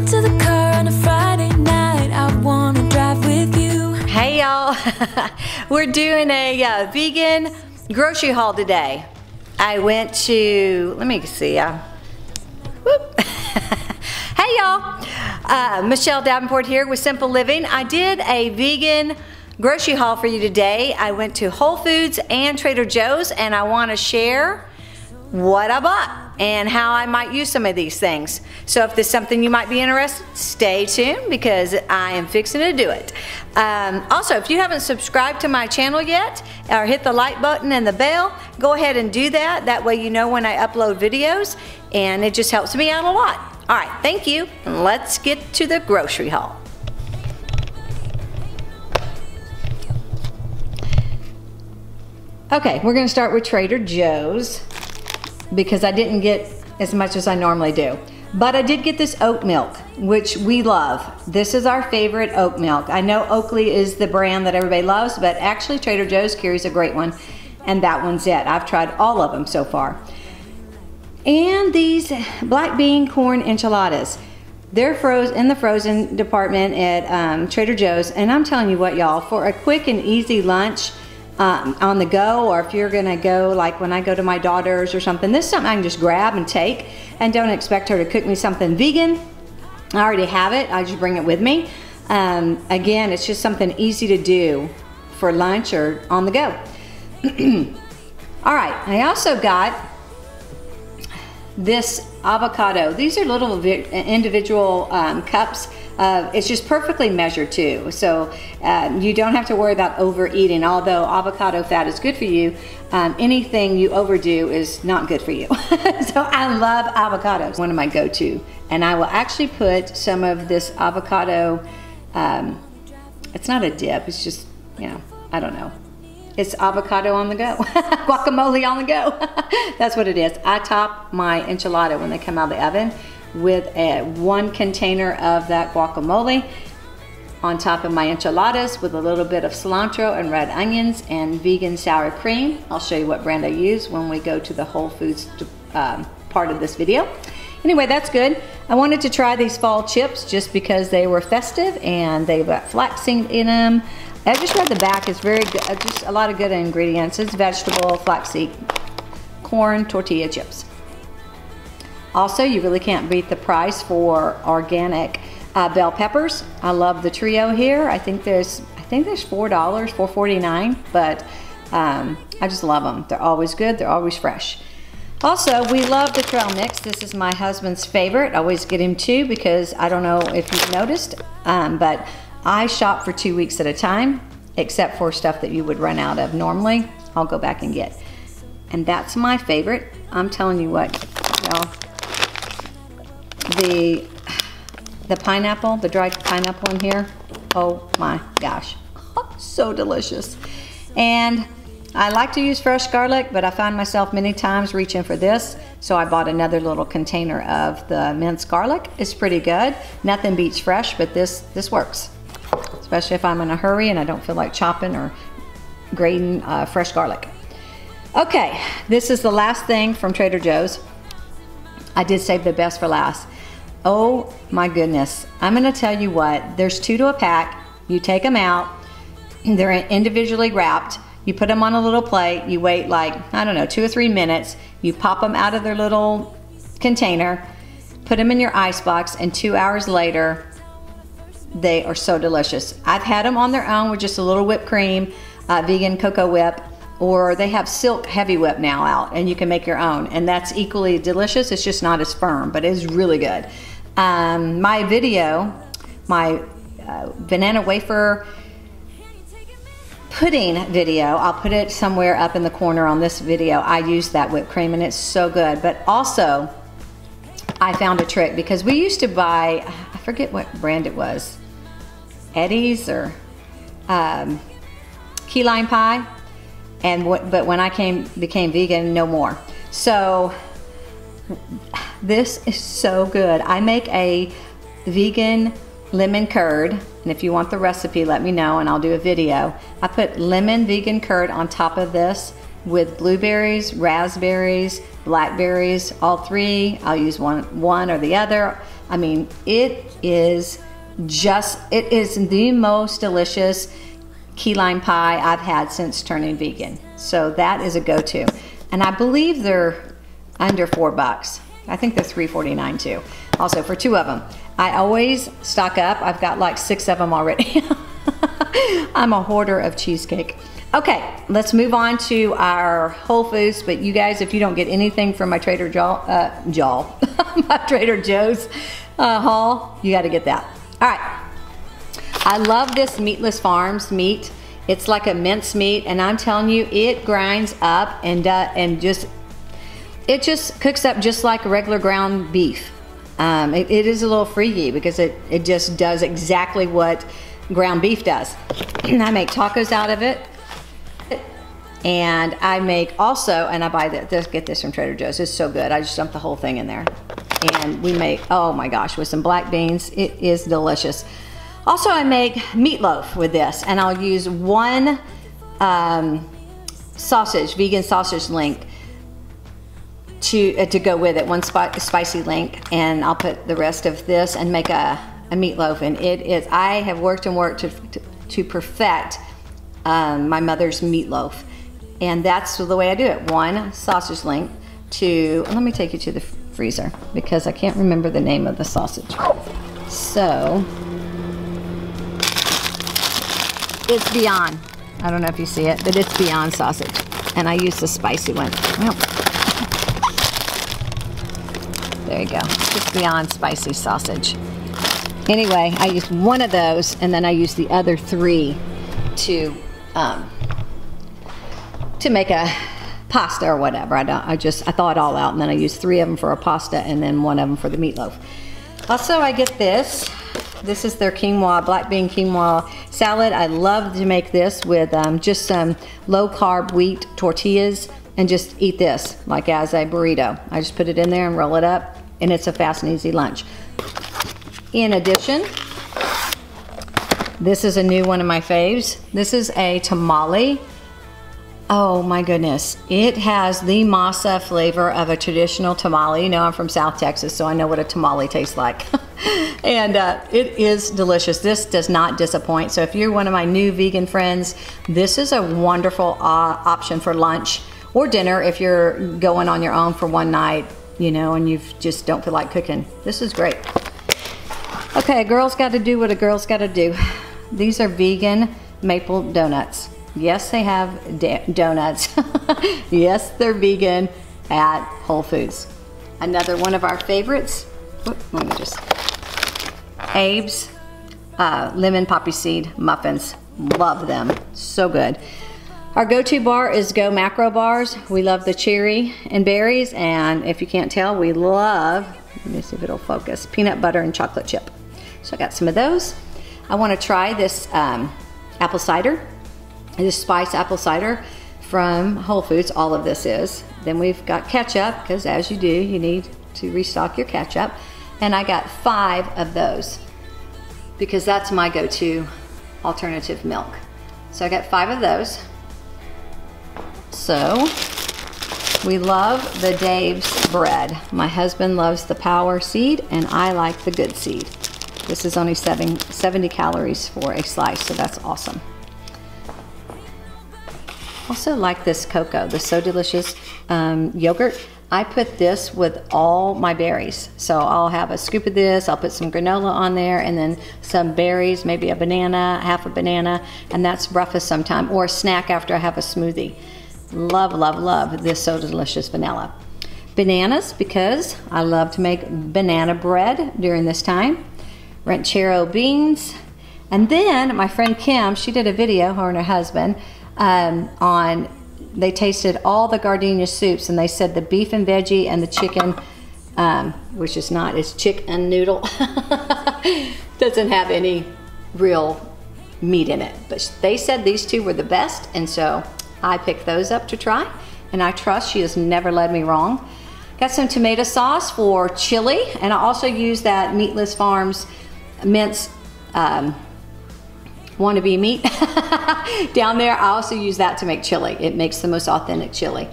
into the car on a Friday night. I wanna drive with you. Hey y'all, we're doing a uh, vegan grocery haul today. I went to, let me see, uh, whoop. hey y'all, uh, Michele Davenport here with Simple Living. I did a vegan grocery haul for you today. I went to Whole Foods and Trader Joe's and I wanna share what I bought and how I might use some of these things. So if there's something you might be interested, stay tuned because I am fixing to do it. Um, also, if you haven't subscribed to my channel yet or hit the like button and the bell, go ahead and do that. That way you know when I upload videos and it just helps me out a lot. All right, thank you. And let's get to the grocery haul. Okay, we're gonna start with Trader Joe's because I didn't get as much as I normally do. But I did get this oat milk, which we love. This is our favorite oat milk. I know Oatly is the brand that everybody loves, but actually Trader Joe's carries a great one, and that one's it. I've tried all of them so far. And these black bean corn enchiladas. They're froze in the frozen department at um, Trader Joe's, and I'm telling you what, y'all, for a quick and easy lunch, um, on the go or if you're gonna go like when I go to my daughter's or something, this is something I can just grab and take and don't expect her to cook me something vegan. I already have it, I just bring it with me. Um, again, it's just something easy to do for lunch or on the go. All right, I also got this avocado. These are little individual um, cups uh, it's just perfectly measured too. So um, you don't have to worry about overeating. Although avocado fat is good for you, um, anything you overdo is not good for you. so I love avocados, one of my go-to. And I will actually put some of this avocado, um, it's not a dip, it's just, you know, I don't know. It's avocado on the go, guacamole on the go. That's what it is. I top my enchilada when they come out of the oven with a, one container of that guacamole on top of my enchiladas with a little bit of cilantro and red onions and vegan sour cream. I'll show you what brand I use when we go to the Whole Foods um, part of this video. Anyway, that's good. I wanted to try these fall chips just because they were festive and they've got flaxseed in them. I just read the back, it's very good, uh, just a lot of good ingredients. It's vegetable, flaxseed, corn, tortilla chips. Also, you really can't beat the price for organic uh, bell peppers. I love the trio here. I think there's I think there's four dollars, four forty nine, but um, I just love them. They're always good. They're always fresh. Also, we love the trail mix. This is my husband's favorite. I always get him two because I don't know if you've noticed, um, but I shop for two weeks at a time, except for stuff that you would run out of normally. I'll go back and get. And that's my favorite. I'm telling you what, y'all the the pineapple, the dried pineapple in here. Oh my gosh, so delicious. And I like to use fresh garlic, but I find myself many times reaching for this. So I bought another little container of the minced garlic. It's pretty good. Nothing beats fresh, but this, this works. Especially if I'm in a hurry and I don't feel like chopping or grating uh, fresh garlic. Okay, this is the last thing from Trader Joe's. I did save the best for last. Oh my goodness. I'm going to tell you what, there's two to a pack. You take them out, they're individually wrapped. You put them on a little plate, you wait like, I don't know, two or three minutes. You pop them out of their little container, put them in your ice box, and two hours later, they are so delicious. I've had them on their own with just a little whipped cream, uh, vegan CocoWhip, or they have silk heavy whip now out and you can make your own and that's equally delicious it's just not as firm but it's really good um, my video, my uh, banana wafer pudding video, I'll put it somewhere up in the corner on this video. I use that whipped cream and it's so good. But also, I found a trick because we used to buy, I forget what brand it was, Eddie's or um, key lime pie. And what, but when I came became vegan, no more. So this is so good. I make a vegan lemon curd, and if you want the recipe, let me know and I'll do a video. I put lemon vegan curd on top of this with blueberries, raspberries, blackberries, all three. I'll use one, one or the other. I mean, it is just, it is the most delicious key lime pie I've had since turning vegan. So that is a go-to. And I believe they're under four bucks. I think they're $3.49 too. Also for two of them. I always stock up. I've got like six of them already. I'm a hoarder of cheesecake. Okay, let's move on to our Whole Foods. But you guys, if you don't get anything from my Trader Joe, uh, Joe, my Trader Joe's uh, haul, you got to get that. All right. I love this Meatless Farms meat. It's like a mince meat, and I'm telling you, it grinds up and uh, and just it just cooks up just like regular ground beef. Um, it, it is a little freaky because it, it just does exactly what ground beef does. I make tacos out of it. And I make also, and I buy this, get this from Trader Joe's. It's so good. I just dump the whole thing in there. And we make, oh my gosh, with some black beans. It is delicious. Also, I make meatloaf with this, and I'll use one um, sausage, vegan sausage link to uh, to go with it, one spi spicy link, and I'll put the rest of this and make a, a meatloaf. And it is, I have worked and worked to, to, to perfect um, my mother's meatloaf. And that's the way I do it. One sausage link to, let me take you to the freezer because I can't remember the name of the sausage. So, it's Beyond. I don't know if you see it, but it's Beyond sausage. And I use the spicy one. There you go. Just Beyond spicy sausage. Anyway, I use one of those and then I use the other three to um, to make a pasta or whatever. I don't. I just I thought it all out, and then I use three of them for a pasta, and then one of them for the meatloaf. Also, I get this. This is their quinoa, black bean quinoa salad. I love to make this with um, just some low carb wheat tortillas and just eat this like as a burrito. I just put it in there and roll it up, and it's a fast and easy lunch. In addition, this is a new one of my faves. This is a tamale. Oh my goodness. It has the masa flavor of a traditional tamale. You know, I'm from South Texas, so I know what a tamale tastes like. and uh, it is delicious. This does not disappoint. So if you're one of my new vegan friends, this is a wonderful uh, option for lunch or dinner if you're going on your own for one night, you know, and you just don't feel like cooking. This is great. Okay, a girl's got to do what a girl's got to do. These are vegan maple donuts. Yes, they have donuts. yes, they're vegan at Whole Foods. Another one of our favorites. let me just. Abe's uh, lemon poppy seed muffins. Love them. So good. Our go-to bar is GoMacro Bars. We love the cherry and berries, and if you can't tell, we love, let me see if it'll focus, peanut butter and chocolate chip. So I got some of those. I want to try this um, apple cider, this spice apple cider from Whole Foods. All of this is. Then we've got ketchup, because as you do, you need to restock your ketchup. And I got five of those because that's my go-to alternative milk. So I got five of those. So we love the Dave's bread. My husband loves the power seed and I like the good seed. This is only 70 calories for a slice, so that's awesome. Also like this cocoa, the So Delicious um, yogurt. I put this with all my berries. So I'll have a scoop of this, I'll put some granola on there, and then some berries, maybe a banana, half a banana, and that's breakfast sometime, or a snack after I have a smoothie. Love, love, love this So Delicious vanilla. Bananas, because I love to make banana bread during this time ranchero beans. And then my friend Kim, she did a video, her and her husband, um, on they tasted all the Gardein soups and they said the beef and veggie and the chicken, um, which is not, it's chicken noodle, doesn't have any real meat in it. But they said these two were the best, and so I picked those up to try. And I trust she has never led me wrong. Got some tomato sauce for chili, and I also use that Meatless Farms mince um, wannabe meat down there. I also use that to make chili. It makes the most authentic chili.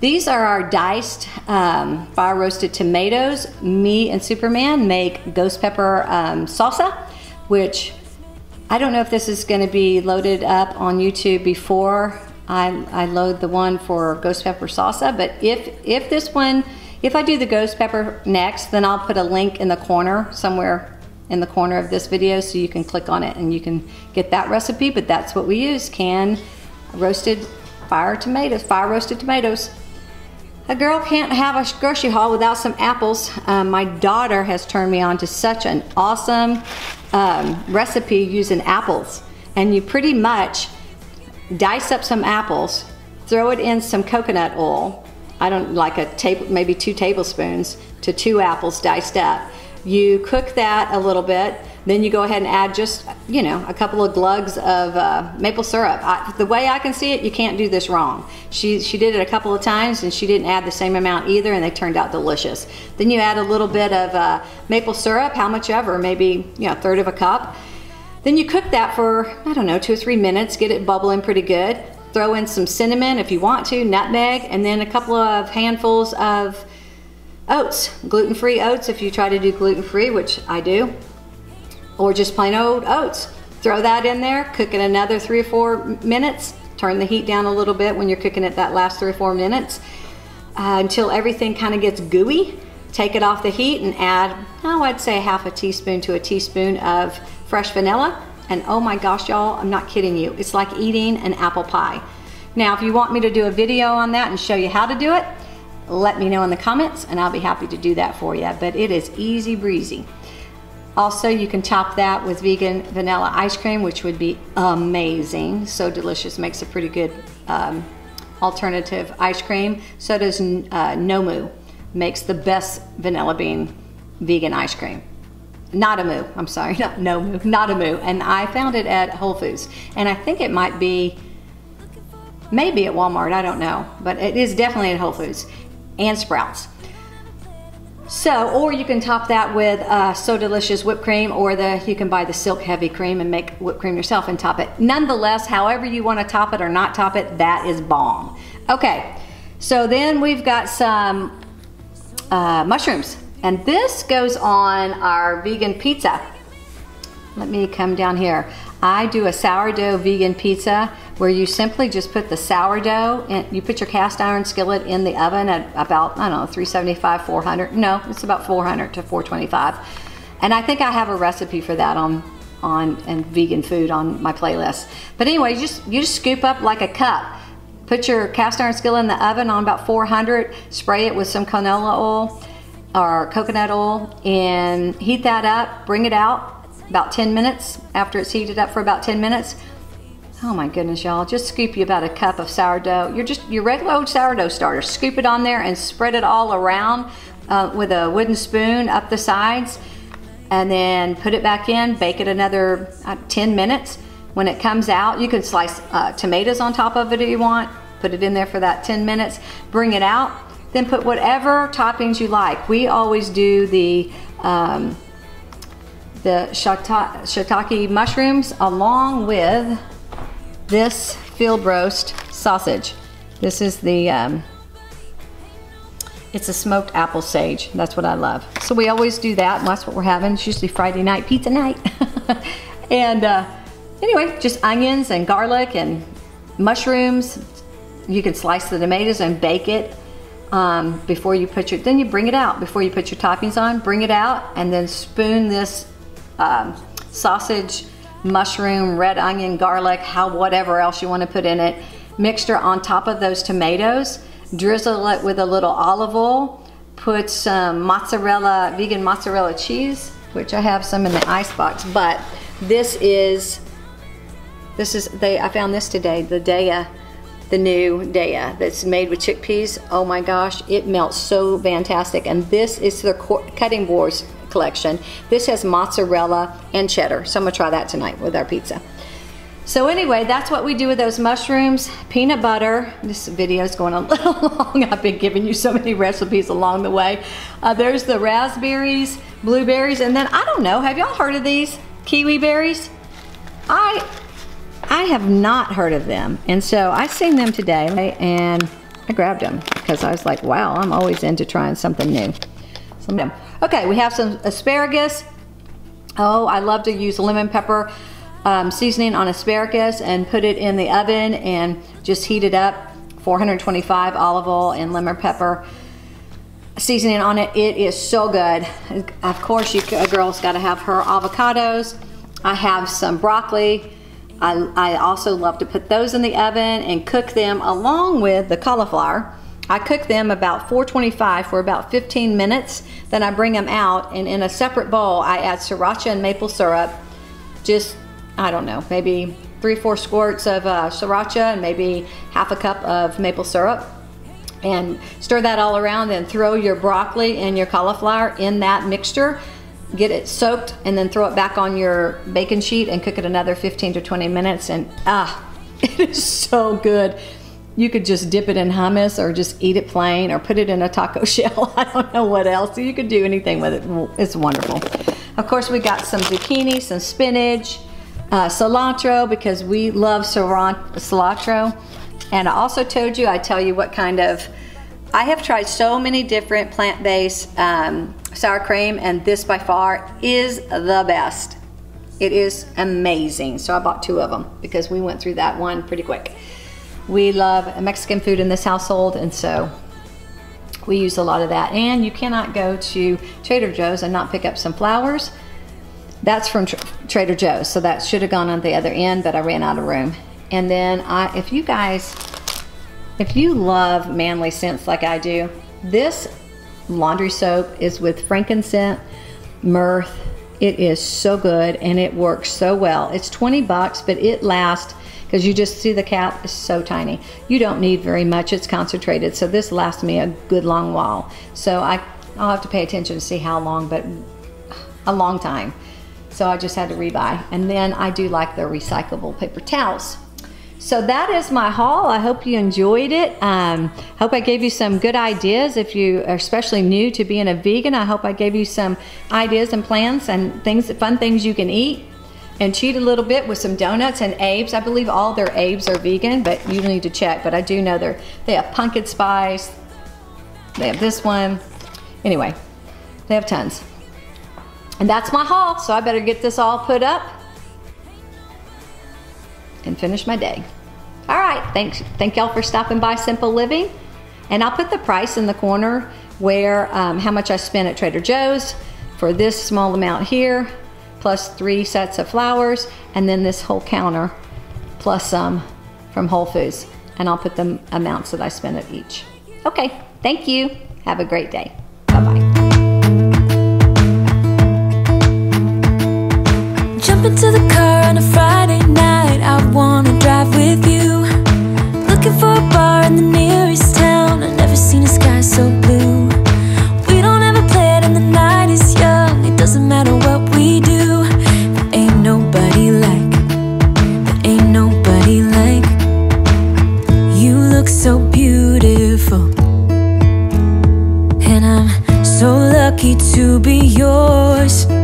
These are our diced um, fire roasted tomatoes. Me and Superman make ghost pepper um, salsa, which I don't know if this is going to be loaded up on YouTube before I, I load the one for ghost pepper salsa. But if if this one, if I do the ghost pepper next, then I'll put a link in the corner somewhere in the corner of this video so you can click on it and you can get that recipe. But that's what we use: canned roasted fire tomatoes, fire roasted tomatoes. A girl can't have a grocery haul without some apples. Um, my daughter has turned me on to such an awesome um, recipe using apples. And you pretty much dice up some apples, throw it in some coconut oil. I don't like a table, maybe two tablespoons to two apples diced up. You cook that a little bit then you go ahead and add just, you know, a couple of glugs of uh, maple syrup. I, the way I can see it, you can't do this wrong. She, she did it a couple of times and she didn't add the same amount either and they turned out delicious. Then you add a little bit of uh, maple syrup, how much ever, maybe, you know, a third of a cup. Then you cook that for, I don't know, two or three minutes, get it bubbling pretty good. Throw in some cinnamon if you want to, nutmeg, and then a couple of handfuls of oats, gluten-free oats if you try to do gluten-free, which I do or just plain old oats. Throw that in there, cook it another three or four minutes. Turn the heat down a little bit when you're cooking it that last three or four minutes uh, until everything kind of gets gooey. Take it off the heat and add, oh, I'd say half a teaspoon to a teaspoon of fresh vanilla. And oh my gosh, y'all, I'm not kidding you. It's like eating an apple pie. Now, if you want me to do a video on that and show you how to do it, let me know in the comments and I'll be happy to do that for you. But it is easy breezy. Also, you can top that with vegan vanilla ice cream, which would be amazing. So delicious, makes a pretty good um, alternative ice cream. So does uh, Nomu, makes the best vanilla bean vegan ice cream. NadaMoo, I'm sorry, no moo. NadaMoo. And I found it at Whole Foods. And I think it might be, maybe at Walmart, I don't know. But it is definitely at Whole Foods and Sprouts. So, or you can top that with uh, So Delicious whipped cream or the you can buy the Silk Heavy cream and make whipped cream yourself and top it. Nonetheless, however you want to top it or not top it, that is bomb. Okay, so then we've got some uh, mushrooms. And this goes on our vegan pizza. Let me come down here. I do a sourdough vegan pizza where you simply just put the sourdough and you put your cast iron skillet in the oven at about, I don't know, 375, 400. No, it's about 400 to 425. And I think I have a recipe for that on on and vegan food on my playlist. But anyway, you just you just scoop up like a cup. Put your cast iron skillet in the oven on about 400. Spray it with some canola oil or coconut oil and heat that up. Bring it out about 10 minutes. After it's heated up for about 10 minutes, Oh my goodness, y'all. Just scoop you about a cup of sourdough. You're just your regular old sourdough starter. Scoop it on there and spread it all around uh, with a wooden spoon up the sides. And then put it back in, bake it another uh, 10 minutes. When it comes out, you can slice uh, tomatoes on top of it if you want. Put it in there for that 10 minutes. Bring it out. Then put whatever toppings you like. We always do the um, the shiitake mushrooms along with this field roast sausage. This is the, um, it's a smoked apple sage. That's what I love. So we always do that, that's what we're having. It's usually Friday night pizza night. and uh, anyway, just onions and garlic and mushrooms. You can slice the tomatoes and bake it um, before you put your, then you bring it out. Before you put your toppings on, bring it out and then spoon this um, sausage mushroom, red onion, garlic, how whatever else you want to put in it, mixture on top of those tomatoes. Drizzle it with a little olive oil. Put some mozzarella, vegan mozzarella cheese, which I have some in the ice box, but this is, this is, they, I found this today, the Daiya, the new Daiya that's made with chickpeas. Oh my gosh, it melts so fantastic. And this is the cutting boards collection. This has mozzarella and cheddar, so I'm gonna try that tonight with our pizza. So anyway, that's what we do with those mushrooms. Peanut butter. This video is going a little long. I've been giving you so many recipes along the way. Uh, there's the raspberries, blueberries, and then I don't know, have y'all heard of these? Kiwi berries? I I have not heard of them. And so I seen them today and I grabbed them because I was like, wow, I'm always into trying something new. So, okay, we have some asparagus. Oh, I love to use lemon pepper um, seasoning on asparagus and put it in the oven and just heat it up. 425 olive oil and lemon pepper seasoning on it. It is so good. Of course, you a girl's got to have her avocados. I have some broccoli. I, I also love to put those in the oven and cook them along with the cauliflower. I cook them about 425 for about 15 minutes. Then I bring them out and in a separate bowl, I add sriracha and maple syrup. Just, I don't know, maybe three, four squirts of uh, sriracha and maybe half a cup of maple syrup. And stir that all around and throw your broccoli and your cauliflower in that mixture. Get it soaked and then throw it back on your baking sheet and cook it another 15 to 20 minutes. And ah, it is so good. You could just dip it in hummus or just eat it plain or put it in a taco shell. I don't know what else. You could do anything with it. It's wonderful. Of course, we got some zucchini, some spinach, uh, cilantro because we love cilantro. And I also told you, I tell you what kind of, I have tried so many different plant-based um, sour cream and this by far is the best. It is amazing. So I bought two of them because we went through that one pretty quick. We love Mexican food in this household and so we use a lot of that. And you cannot go to Trader Joe's and not pick up some flowers. That's from Tr Trader Joe's, so that should have gone on the other end, but I ran out of room. And then I, if you guys, if you love manly scents like I do, this laundry soap is with frankincense, myrrh. It is so good and it works so well. It's 20 bucks, but it lasts because you just see the cap is so tiny. You don't need very much, it's concentrated. So this lasts me a good long while. So I, I'll have to pay attention to see how long, but a long time. So I just had to rebuy. And then I do like the recyclable paper towels. So that is my haul. I hope you enjoyed it. Um, hope I gave you some good ideas. If you are especially new to being a vegan, I hope I gave you some ideas and plans and things, fun things you can eat and cheat a little bit with some donuts and Abe's. I believe all their Abe's are vegan, but you need to check. But I do know they're, they have pumpkin spice. They have this one. Anyway, they have tons. And that's my haul, so I better get this all put up and finish my day. All right, thanks, thank y'all for stopping by Simple Living. And I'll put the price in the corner where um, how much I spent at Trader Joe's for this small amount here, plus three sets of flowers, and then this whole counter, plus some from Whole Foods. And I'll put the amounts that I spent at each. Okay, thank you. Have a great day. Bye-bye. Jump into the car on a Friday night. I wanna drive with you. Looking for a bar in the nearest town. I've never seen a sky so to be yours.